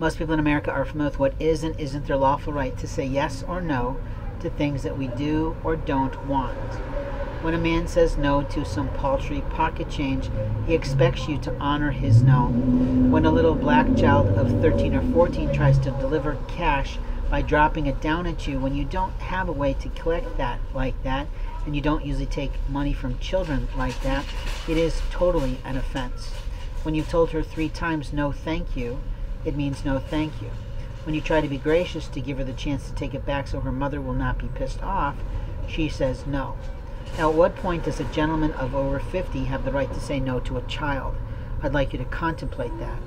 Most people in America are familiar with what is and isn't their lawful right to say yes or no to things that we do or don't want. When a man says no to some paltry pocket change, he expects you to honor his no. When a little black child of 13 or 14 tries to deliver cash by dropping it down at you when you don't have a way to collect that like that, and you don't usually take money from children like that, it is totally an offense. When you've told her three times no thank you, it means no thank you. When you try to be gracious to give her the chance to take it back so her mother will not be pissed off, she says no. Now, at what point does a gentleman of over 50 have the right to say no to a child? I'd like you to contemplate that.